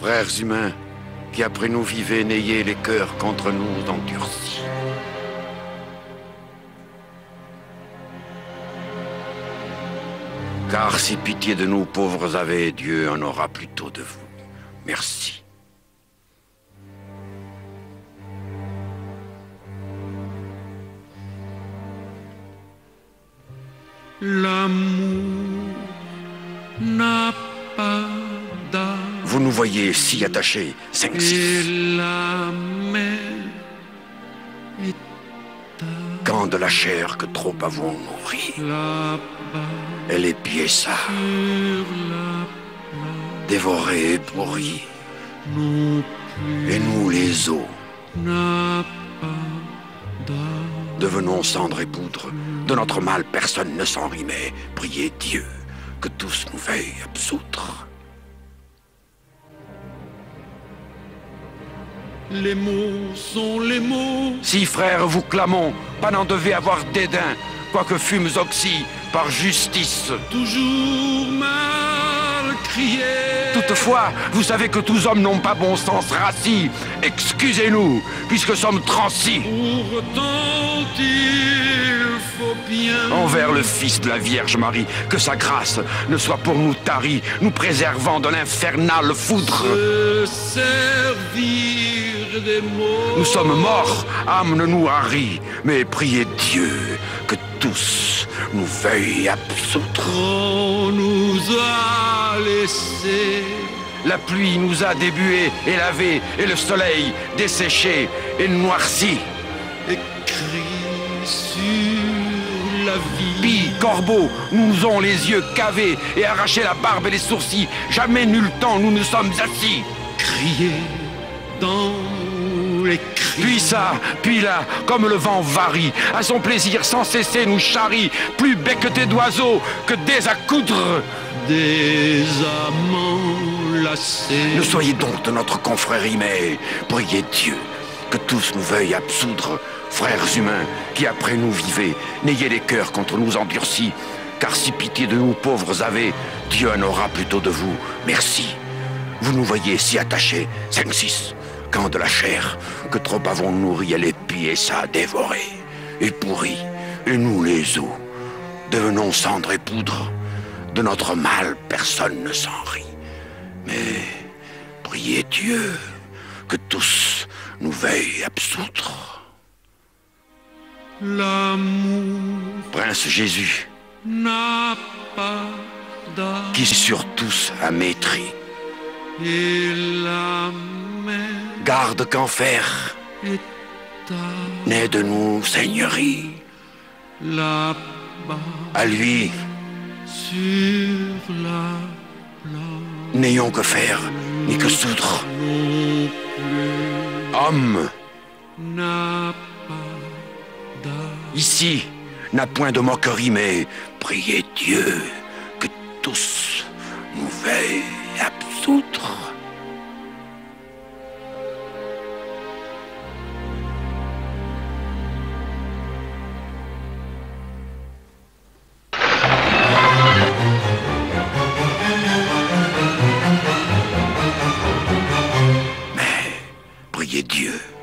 Frères humains, qui après nous vivez, n'ayez les cœurs contre nous endurcis. Car si pitié de nous pauvres avez, Dieu en aura plutôt de vous. Merci. L'amour Vous nous voyez si attachés, cinq, six. Et la mer est Quand de la chair que trop avons nourri, là-bas et les pieds ça, sur la dévorés et pourris, non et nous les d'âme. devenons cendre et poudre. De notre mal, personne ne s'en rit, mais priez Dieu que tous nous veuillent absoudre. Les mots sont les mots. Si, frères, vous clamons, pas n'en devez avoir dédain, quoique fûmes oxy par justice. toujours. Toutefois, vous savez que tous hommes n'ont pas bon sens rassis. Excusez-nous, puisque sommes transis. Pourtant, il faut bien Envers le Fils de la Vierge Marie, que sa grâce ne soit pour nous tarie, nous préservant de l'infernale foudre. se servir des mots. Nous sommes morts, âme ne nous harie, mais priez Dieu que tous nous veuillent absoudre. Nous a laissé La pluie nous a débués et lavés, et le soleil desséché et noirci. écrit sur la vie. Pis, corbeaux, nous ont les yeux cavés et arraché la barbe et les sourcils. Jamais nul temps nous nous sommes assis. Crier dans les cris. Puis ça, puis là, comme le vent varie, à son plaisir sans cesser nous charrie, plus becqueté d'oiseaux que des à coudre. des amants lassés. Ne soyez donc de notre confrérie, mais priez Dieu que tous nous veuillent absoudre. Frères humains, qui après nous vivez, n'ayez les cœurs contre nous endurcis, car si pitié de nous pauvres avez, Dieu en aura plutôt de vous. Merci. Vous nous voyez si attachés, cinq, six, quand de la chair que trop avons nourri à l'épi et ça dévoré, et pourri, et nous les os, devenons cendre et poudre. De notre mal, personne ne s'en rit. Mais priez Dieu que tous nous veuillent absoudre. L'amour Prince Jésus, n'a pas qui sur tous a maîtrise, Et la mer garde qu'enfer n'est de nous seigneurie. À lui, sur la n'ayons que faire, ni que soudre. Homme, ici, n'a point de moquerie, mais priez Dieu que tous Dieu